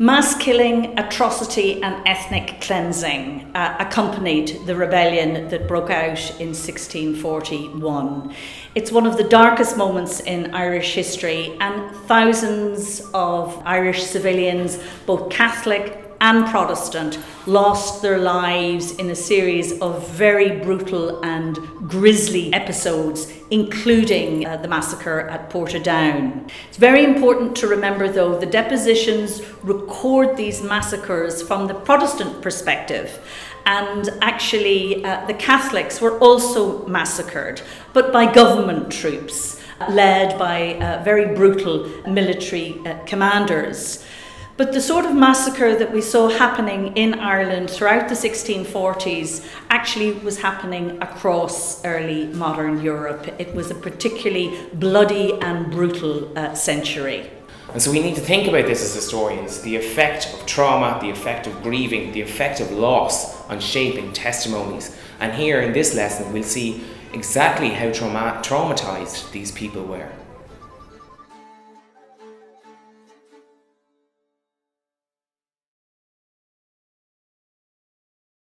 Mass killing, atrocity, and ethnic cleansing uh, accompanied the rebellion that broke out in 1641. It's one of the darkest moments in Irish history, and thousands of Irish civilians, both Catholic and Protestant lost their lives in a series of very brutal and grisly episodes, including uh, the massacre at Portadown. It's very important to remember, though, the depositions record these massacres from the Protestant perspective. And actually, uh, the Catholics were also massacred, but by government troops, led by uh, very brutal military uh, commanders. But the sort of massacre that we saw happening in Ireland throughout the 1640s actually was happening across early modern Europe. It was a particularly bloody and brutal uh, century. And so we need to think about this as historians the effect of trauma, the effect of grieving, the effect of loss on shaping testimonies. And here in this lesson, we'll see exactly how trauma- traumatized these people were.